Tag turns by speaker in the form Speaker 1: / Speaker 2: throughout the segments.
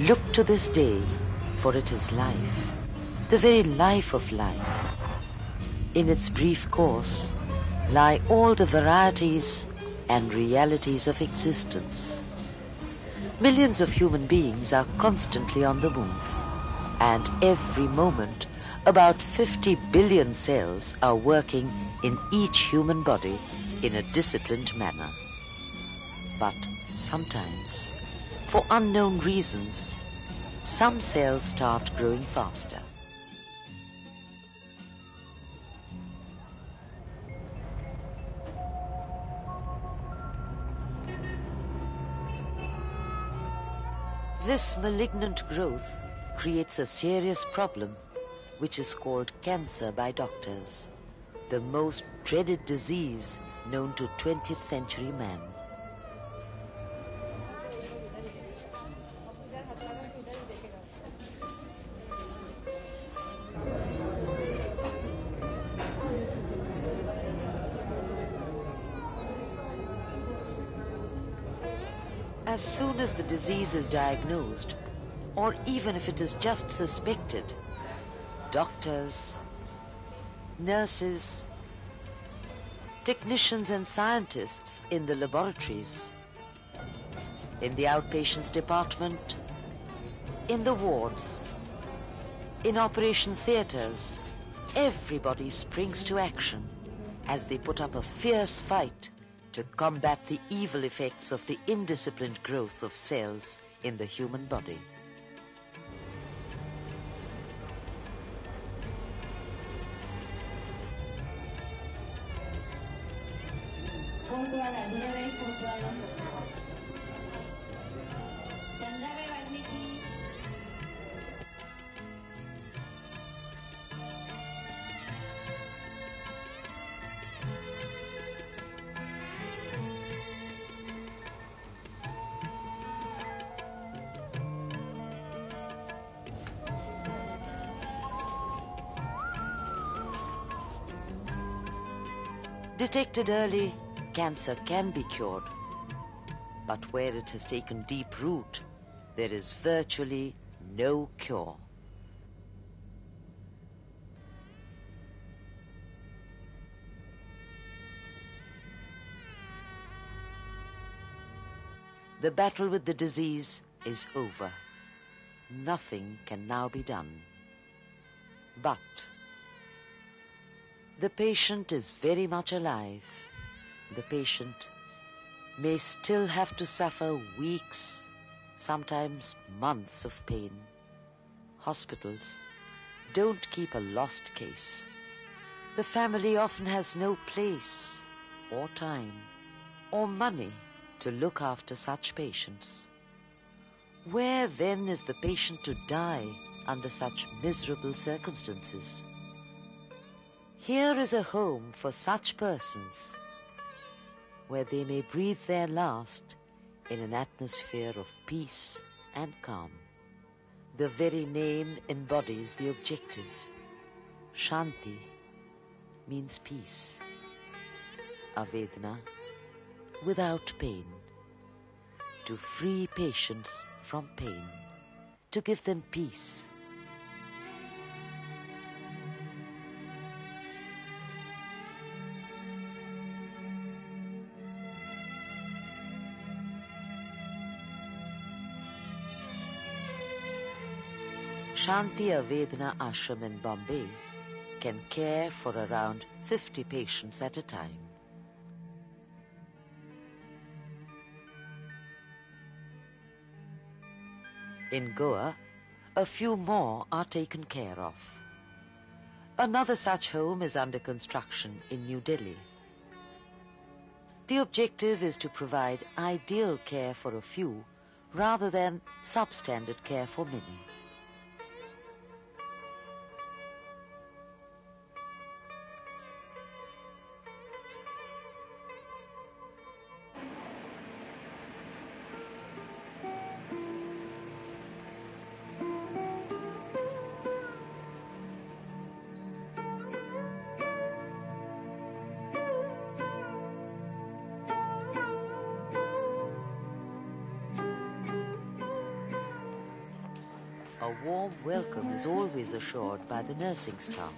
Speaker 1: Look to this day, for it is life, the very life of life. In its brief course lie all the varieties and realities of existence. Millions of human beings are constantly on the move, and every moment about 50 billion cells are working in each human body in a disciplined manner. But sometimes, for unknown reasons, some cells start growing faster. This malignant growth creates a serious problem which is called cancer by doctors, the most dreaded disease known to 20th century man. As soon as the disease is diagnosed, or even if it is just suspected, doctors, nurses, technicians and scientists in the laboratories, in the outpatients department, in the wards, in operation theaters, everybody springs to action as they put up a fierce fight to combat the evil effects of the indisciplined growth of cells in the human body. Detected early, cancer can be cured. But where it has taken deep root, there is virtually no cure. The battle with the disease is over. Nothing can now be done. But the patient is very much alive. The patient may still have to suffer weeks, sometimes months of pain. Hospitals don't keep a lost case. The family often has no place or time or money to look after such patients. Where then is the patient to die under such miserable circumstances? Here is a home for such persons where they may breathe their last in an atmosphere of peace and calm. The very name embodies the objective. Shanti means peace. Avedna, without pain. To free patients from pain. To give them peace. Shanti Avedna Ashram in Bombay can care for around 50 patients at a time. In Goa, a few more are taken care of. Another such home is under construction in New Delhi. The objective is to provide ideal care for a few rather than substandard care for many. A warm welcome is always assured by the nursing staff.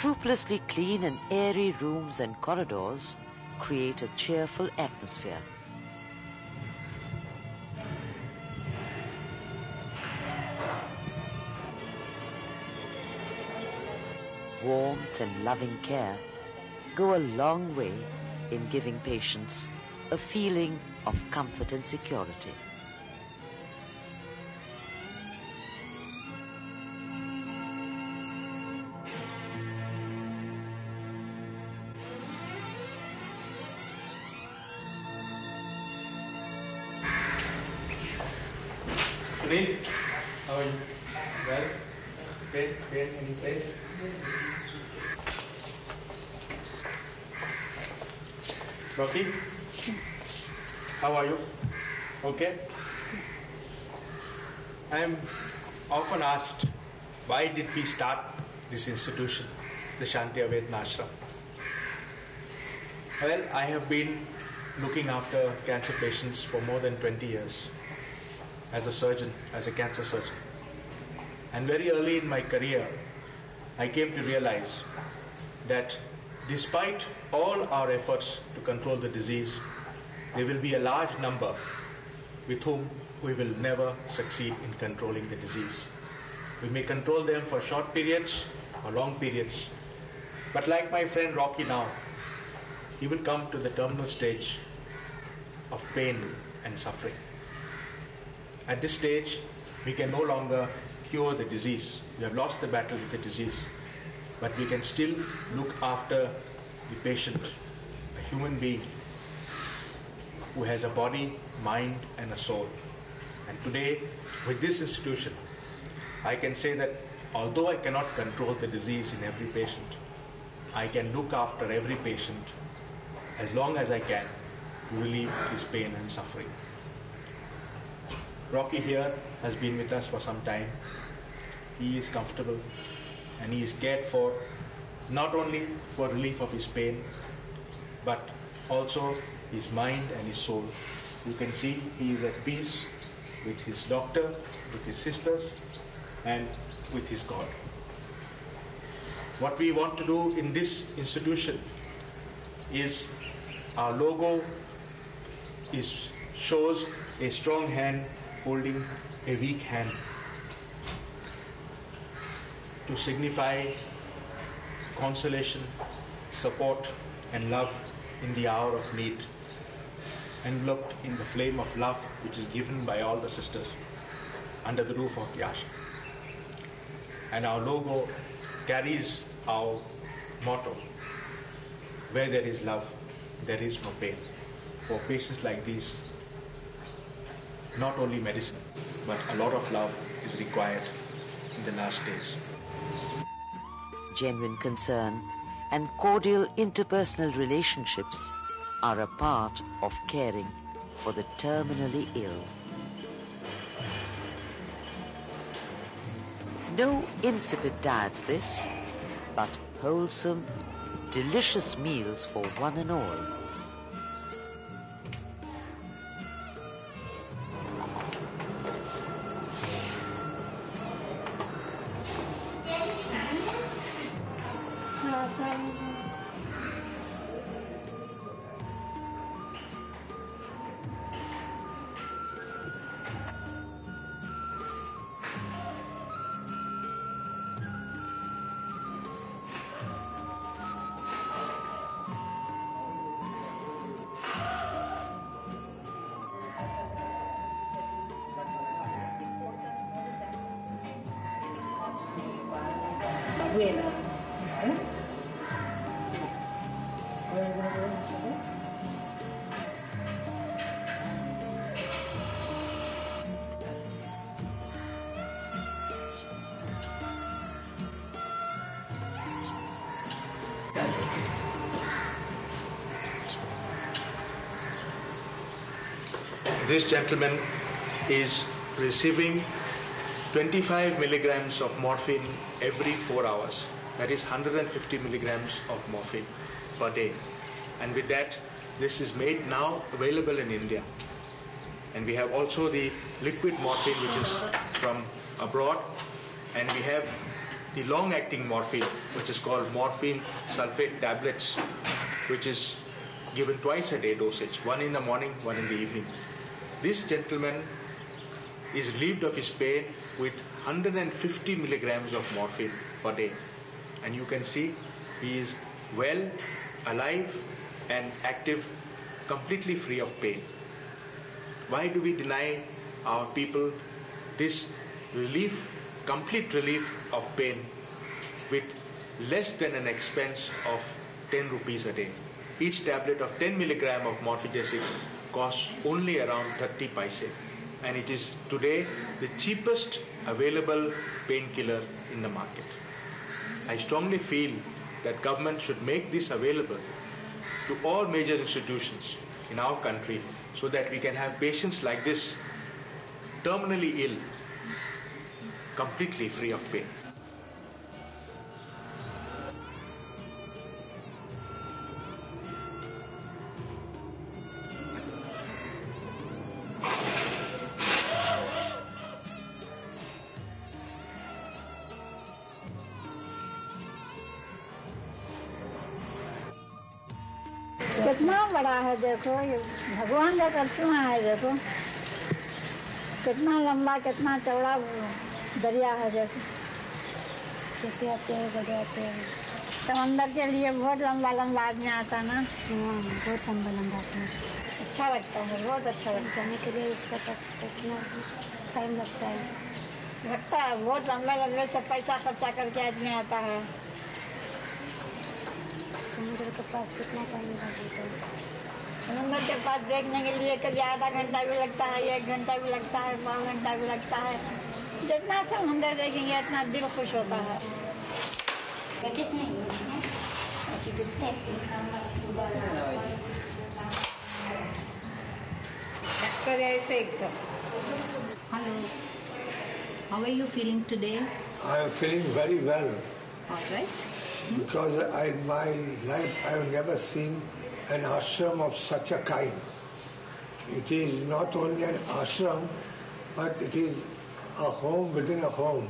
Speaker 1: Scrupulously clean and airy rooms and corridors create a cheerful atmosphere. Warmth and loving care go a long way in giving patients a feeling of comfort and security.
Speaker 2: Pain, any pain? Rocky, how are you? Okay? I am often asked why did we start this institution, the Shanti Avedna Ashram? Well, I have been looking after cancer patients for more than 20 years as a surgeon, as a cancer surgeon. And very early in my career, I came to realize that despite all our efforts to control the disease, there will be a large number with whom we will never succeed in controlling the disease. We may control them for short periods or long periods, but like my friend Rocky now, he will come to the terminal stage of pain and suffering. At this stage, we can no longer cure the disease. We have lost the battle with the disease. But we can still look after the patient, a human being who has a body, mind, and a soul. And today, with this institution, I can say that although I cannot control the disease in every patient, I can look after every patient as long as I can to relieve his pain and suffering. Rocky here has been with us for some time. He is comfortable and he is cared for not only for relief of his pain but also his mind and his soul. You can see he is at peace with his doctor, with his sisters, and with his God. What we want to do in this institution is our logo is shows a strong hand holding a weak hand to signify consolation, support, and love in the hour of need, enveloped in the flame of love which is given by all the sisters under the roof of the ashram. And our logo carries our motto where there is love, there is no pain. For patients like these, not only medicine, but a lot of love is required in the last days.
Speaker 1: Genuine concern and cordial interpersonal relationships are a part of caring for the terminally ill. No insipid diet this, but wholesome, delicious meals for one and all.
Speaker 2: This gentleman is receiving 25 milligrams of morphine every four hours. That is 150 milligrams of morphine per day. And with that, this is made now available in India. And we have also the liquid morphine, which is from abroad. And we have the long acting morphine, which is called morphine sulfate tablets, which is given twice a day dosage, one in the morning, one in the evening. This gentleman is relieved of his pain with 150 milligrams of morphine per day. And you can see he is well, alive, and active, completely free of pain. Why do we deny our people this relief, complete relief of pain with less than an expense of 10 rupees a day? Each tablet of 10 milligram of morphigesic costs only around 30 paise and it is today the cheapest available painkiller in the market. I strongly feel that government should make this available to all major institutions in our country so that we can have patients like this terminally ill completely free of pain.
Speaker 3: है देखो ये भगवान का करतुआ है देखो। कितना लंबा कितना चौड़ा दरिया है देखो। हैं बड़े समंदर के लिए बहुत लंबा लंबा आदमी आता ना। बहुत लंबा लंबा आता अच्छा लगता है बहुत अच्छा लगता है। जाने के लिए इसका कितना टाइम लगता है। लगता है बहुत लंबे लंबे से पैसा खर्चा करके आदमी आता है। समुद्र के पास कितना टाइम लगता है? समुंदर के पास देखने के लिए कभी आधा घंटा भी लगता है एक घंटा भी लगता है पाँच घंटा भी लगता है। जितना समुंदर देखेंगे इतना दिल खुश होता है।
Speaker 4: एकदम hello how are you feeling today
Speaker 5: I am feeling very well
Speaker 4: alright
Speaker 5: because I my life I have never seen an ashram of such a kind. It is not only an ashram, but it is a home within a home.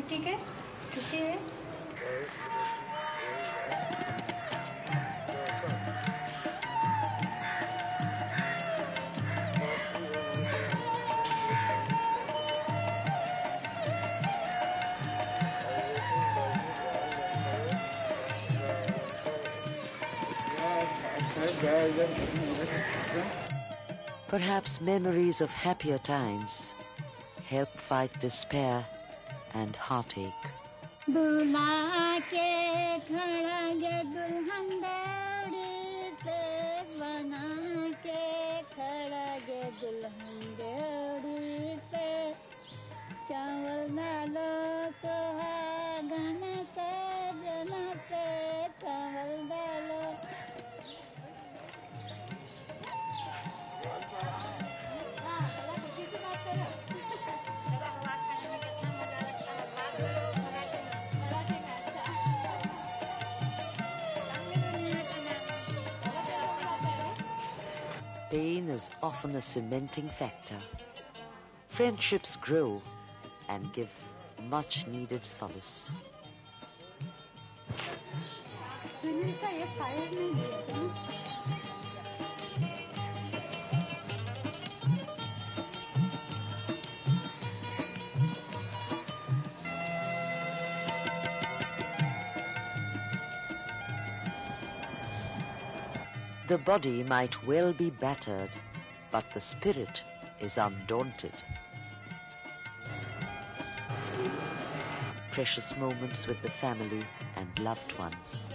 Speaker 4: भी ठीक है खुशी है
Speaker 1: Perhaps memories of happier times help fight despair and heartache. Pain is often a cementing factor. Friendships grow and give much needed solace. The body might well be battered, but the spirit is undaunted. Precious moments with the family and loved ones.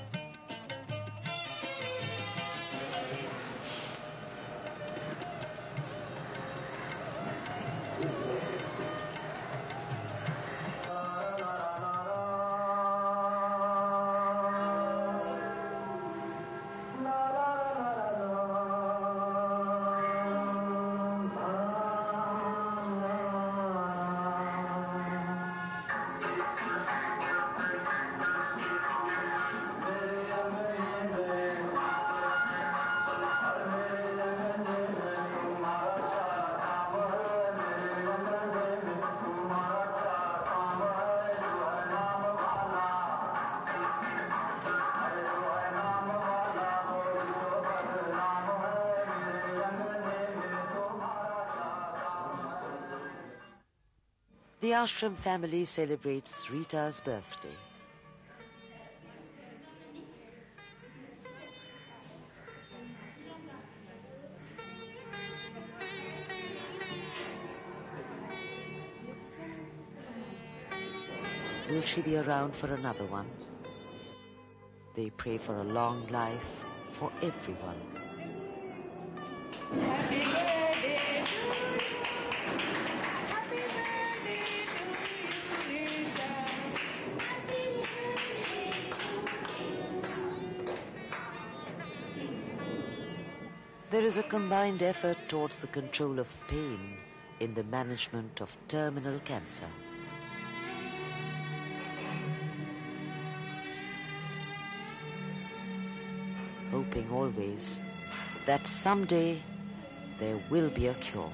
Speaker 1: The ashram family celebrates Rita's birthday. Will she be around for another one? They pray for a long life for everyone. There is a combined effort towards the control of pain in the management of terminal cancer. Hoping always that someday there will be a cure.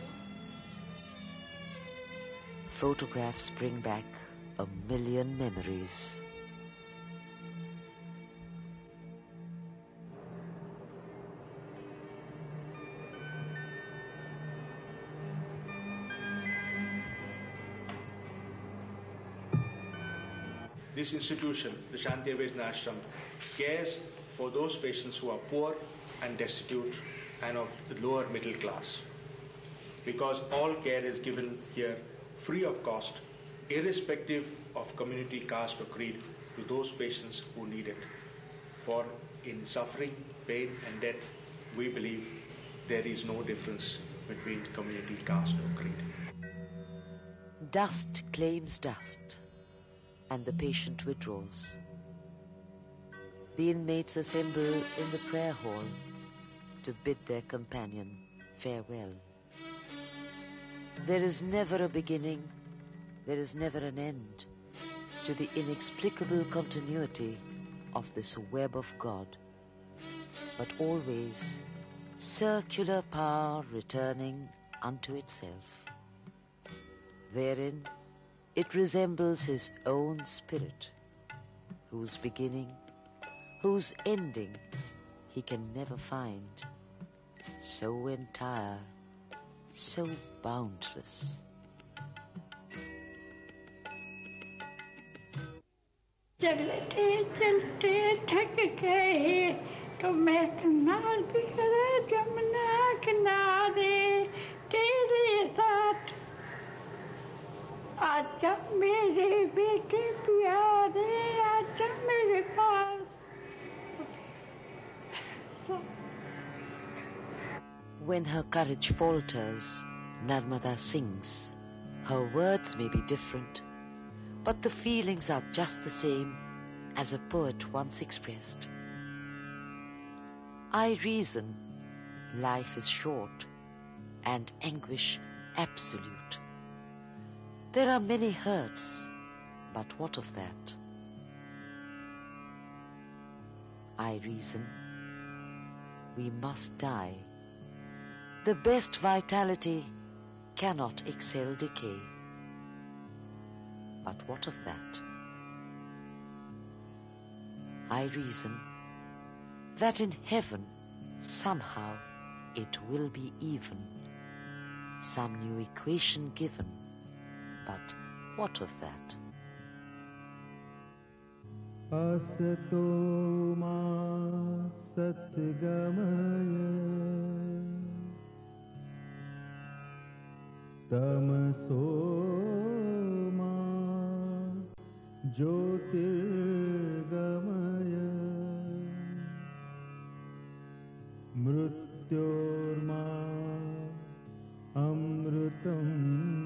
Speaker 1: Photographs bring back a million memories.
Speaker 2: This institution, the Shanti Vedana Ashram, cares for those patients who are poor and destitute and of the lower middle class. Because all care is given here free of cost, irrespective of community, caste, or creed, to those patients who need it. For in suffering, pain, and death, we believe there is no difference between community, caste, or creed.
Speaker 1: Dust claims dust, and the patient withdraws. The inmates assemble in the prayer hall to bid their companion farewell. There is never a beginning, there is never an end to the inexplicable continuity of this web of God, but always circular power returning unto itself. Therein it resembles his own spirit, whose beginning, whose ending he can never find, so entire, so boundless.
Speaker 3: चलते चलते थक गए तो मैं स्नान भी करा जमुना किनारे आजा मेरे बेटे प्यारे आजा मेरे पास
Speaker 1: When her courage falters, Narmada sings. Her words may be different, but the feelings are just the same as a poet once expressed. I reason life is short and anguish absolute. There are many hurts, but what of that? I reason we must die The best vitality cannot excel decay. But what of that? I reason that in heaven somehow it will be even, some new equation given but what of that?
Speaker 6: Asatoma Satgamaya Tamasoma Jyotirgamaya Mrutyorma Amrutam